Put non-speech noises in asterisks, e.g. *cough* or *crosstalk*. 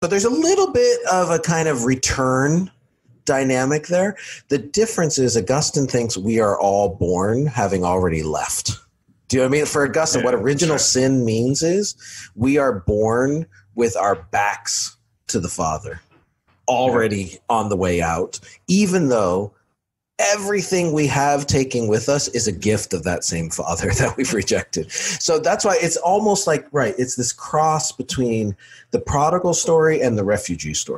So there's a little bit of a kind of return dynamic there. The difference is Augustine thinks we are all born having already left. Do you know what I mean? For Augustine, yeah, what original sure. sin means is we are born with our backs to the Father, already yeah. on the way out, even though everything we have taking with us is a gift of that same father *laughs* that we've rejected. So that's why it's almost like, right, it's this cross between the prodigal story and the refugee story.